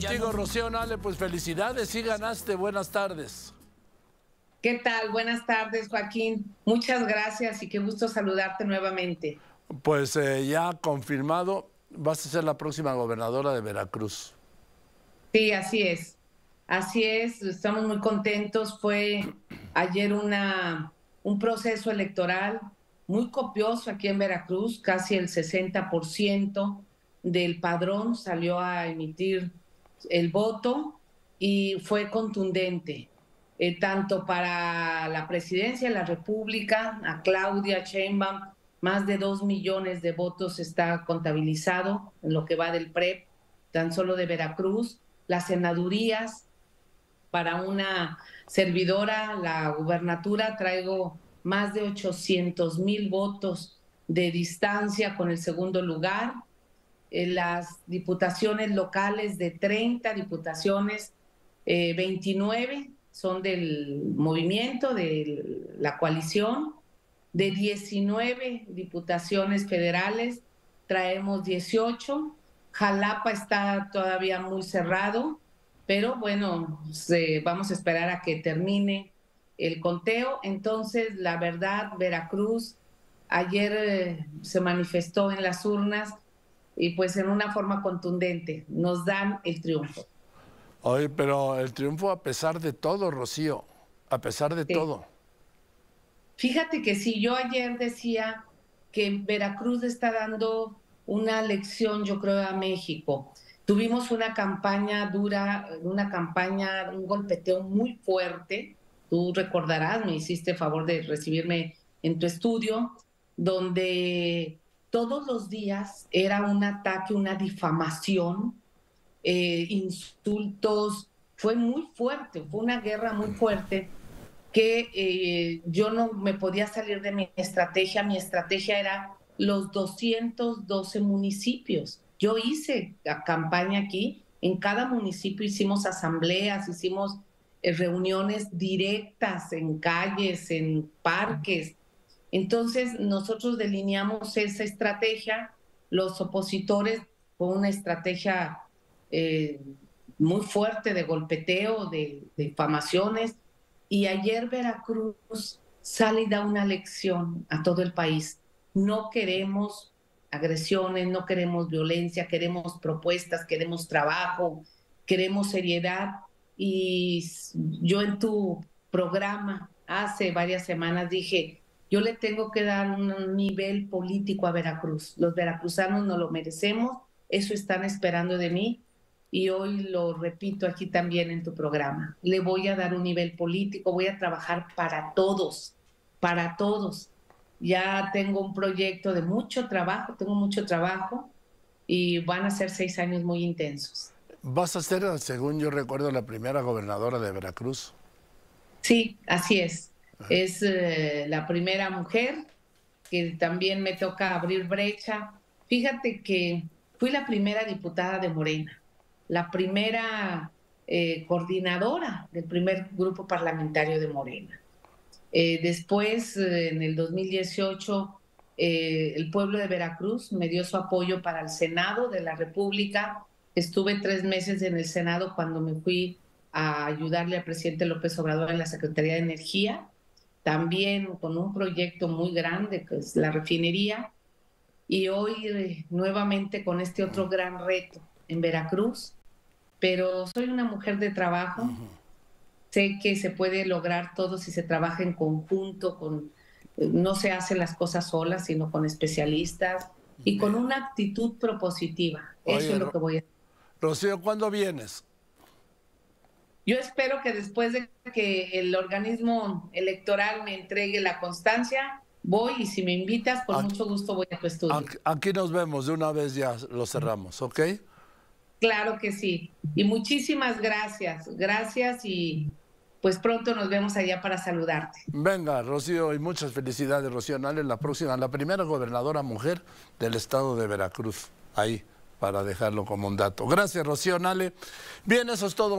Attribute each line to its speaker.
Speaker 1: Contigo, Rocío Nale, pues felicidades, sí ganaste, buenas tardes.
Speaker 2: ¿Qué tal? Buenas tardes, Joaquín. Muchas gracias y qué gusto saludarte nuevamente.
Speaker 1: Pues eh, ya confirmado, vas a ser la próxima gobernadora de Veracruz.
Speaker 2: Sí, así es. Así es, estamos muy contentos. Fue ayer una, un proceso electoral muy copioso aquí en Veracruz, casi el 60% del padrón salió a emitir el voto y fue contundente, eh, tanto para la presidencia de la República, a Claudia Sheinbaum, más de dos millones de votos está contabilizado en lo que va del PREP, tan solo de Veracruz, las senadurías, para una servidora, la gubernatura, traigo más de 800 mil votos de distancia con el segundo lugar. En las diputaciones locales de 30 diputaciones, 29 eh, son del movimiento, de la coalición. De 19 diputaciones federales, traemos 18. Jalapa está todavía muy cerrado, pero bueno, vamos a esperar a que termine el conteo. Entonces, la verdad, Veracruz ayer eh, se manifestó en las urnas y pues en una forma contundente nos dan el triunfo.
Speaker 1: Oye, pero el triunfo a pesar de todo, Rocío, a pesar de todo.
Speaker 2: Fíjate que si yo ayer decía que Veracruz está dando una lección, yo creo, a México. Tuvimos una campaña dura, una campaña, un golpeteo muy fuerte, Tú recordarás, me hiciste favor de recibirme en tu estudio, donde todos los días era un ataque, una difamación, eh, insultos. Fue muy fuerte, fue una guerra muy fuerte que eh, yo no me podía salir de mi estrategia. Mi estrategia era los 212 municipios. Yo hice la campaña aquí, en cada municipio hicimos asambleas, hicimos eh, reuniones directas en calles, en parques. Entonces nosotros delineamos esa estrategia, los opositores con una estrategia eh, muy fuerte de golpeteo, de, difamaciones, y ayer Veracruz sale y da una lección a todo el país. No queremos agresiones, no queremos violencia, queremos propuestas, queremos trabajo, queremos seriedad y yo en tu programa hace varias semanas dije, yo le tengo que dar un nivel político a Veracruz. Los veracruzanos no lo merecemos, eso están esperando de mí y hoy lo repito aquí también en tu programa. Le voy a dar un nivel político, voy a trabajar para todos, para todos. Ya tengo un proyecto de mucho trabajo, tengo mucho trabajo y van a ser seis años muy intensos.
Speaker 1: Vas a ser, según yo recuerdo, la primera gobernadora de Veracruz.
Speaker 2: Sí, así es. Es eh, la primera mujer que también me toca abrir brecha. Fíjate que fui la primera diputada de Morena, la primera eh, coordinadora del primer grupo parlamentario de Morena. Eh, después, en el 2018, el pueblo de Veracruz me dio su apoyo para el Senado de la República Estuve tres meses en el Senado cuando me fui a ayudarle al presidente López Obrador en la Secretaría de Energía, también con un proyecto muy grande que es la refinería, y hoy eh, nuevamente con este otro gran reto en Veracruz, pero soy una mujer de trabajo, sé que se puede lograr todo si se trabaja en conjunto, con, eh, no se hacen las cosas solas, sino con especialistas y con una actitud propositiva. Eso es lo que voy a hacer.
Speaker 1: Rocío, ¿cuándo vienes?
Speaker 2: Yo espero que después de que el organismo electoral me entregue la constancia, voy y si me invitas, con mucho gusto voy a tu estudio.
Speaker 1: Aquí nos vemos, de una vez ya lo cerramos, ¿ok?
Speaker 2: Claro que sí. Y muchísimas gracias, gracias y pues pronto nos vemos allá para saludarte.
Speaker 1: Venga, Rocío, y muchas felicidades, Rocío Nale, la próxima, la primera gobernadora mujer del estado de Veracruz, ahí para dejarlo como un dato. Gracias, Rocío Nale. Bien, eso es todo.